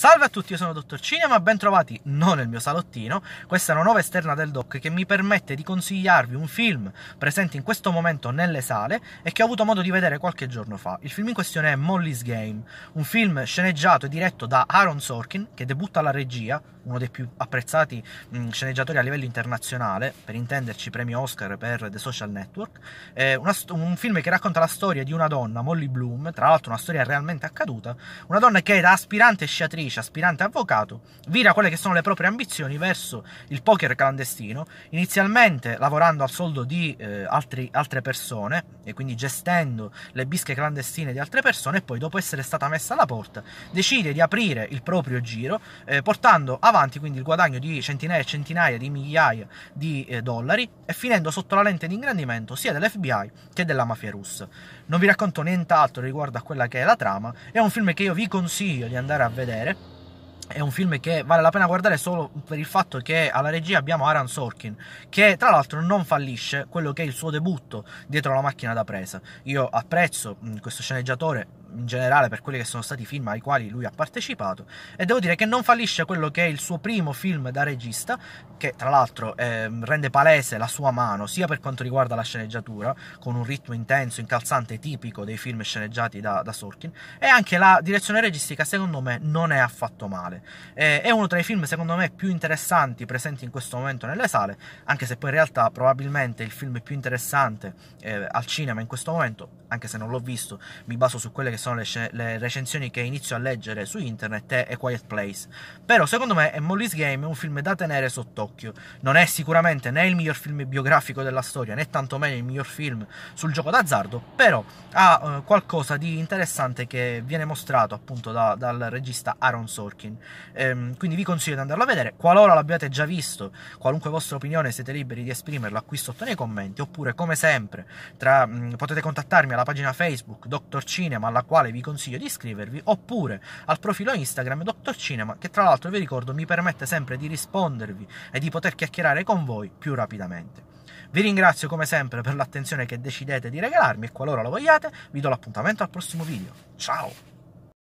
Salve a tutti, io sono Dottor Cinema, ben trovati non nel mio salottino. Questa è una nuova esterna del doc che mi permette di consigliarvi un film presente in questo momento nelle sale e che ho avuto modo di vedere qualche giorno fa. Il film in questione è Molly's Game, un film sceneggiato e diretto da Aaron Sorkin che debutta alla regia, uno dei più apprezzati mh, sceneggiatori a livello internazionale, per intenderci premio Oscar per The Social Network. È un film che racconta la storia di una donna, Molly Bloom, tra l'altro una storia realmente accaduta, una donna che da aspirante sciatrice imprenditrice, aspirante avvocato, vira quelle che sono le proprie ambizioni verso il poker clandestino, inizialmente lavorando al soldo di eh, altri, altre persone e quindi gestendo le bische clandestine di altre persone e poi dopo essere stata messa alla porta decide di aprire il proprio giro eh, portando avanti quindi il guadagno di centinaia e centinaia di migliaia di eh, dollari e finendo sotto la lente di ingrandimento sia dell'FBI che della mafia russa. Non vi racconto nient'altro riguardo a quella che è la trama, è un film che io vi consiglio di andare a vedere è un film che vale la pena guardare solo per il fatto che alla regia abbiamo Aaron Sorkin, che tra l'altro non fallisce quello che è il suo debutto dietro la macchina da presa. Io apprezzo mm, questo sceneggiatore in generale per quelli che sono stati i film ai quali lui ha partecipato. E devo dire che non fallisce quello che è il suo primo film da regista che tra l'altro eh, rende palese la sua mano sia per quanto riguarda la sceneggiatura con un ritmo intenso, incalzante tipico dei film sceneggiati da, da Sorkin e anche la direzione registica secondo me non è affatto male. Eh, è uno tra i film secondo me più interessanti presenti in questo momento nelle sale anche se poi in realtà probabilmente il film più interessante eh, al cinema in questo momento anche se non l'ho visto mi baso su quelle che sono le, le, recensioni che inizio a leggere su internet è A Quiet Place. Però secondo me Molly's Game è un film da tenere sott'occhio. Non è sicuramente né il miglior film biografico della storia, né tantomeno il miglior film sul gioco d'azzardo, però ha uh, qualcosa di interessante che viene mostrato appunto da, dal regista Aaron Sorkin. Ehm, quindi vi consiglio di andarlo a vedere. Qualora l'abbiate già visto, qualunque vostra opinione siete liberi di esprimerla qui sotto nei commenti, oppure come sempre tra, mh, potete contattarmi alla pagina Facebook Dr. Cinema, alla quale vi consiglio di iscrivervi, oppure al profilo Instagram Dottor Cinema, che tra l'altro vi ricordo mi permette sempre di rispondervi e di poter chiacchierare con voi più rapidamente. Vi ringrazio come sempre per l'attenzione che decidete di regalarmi e qualora lo vogliate vi do l'appuntamento al prossimo video. Ciao!